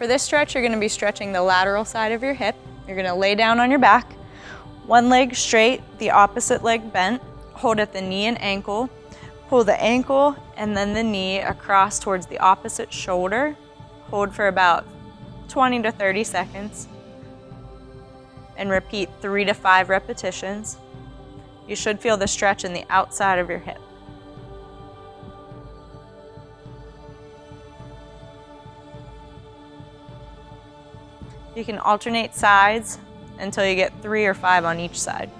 For this stretch, you're gonna be stretching the lateral side of your hip. You're gonna lay down on your back, one leg straight, the opposite leg bent, hold at the knee and ankle, pull the ankle and then the knee across towards the opposite shoulder. Hold for about 20 to 30 seconds and repeat three to five repetitions. You should feel the stretch in the outside of your hip. You can alternate sides until you get three or five on each side.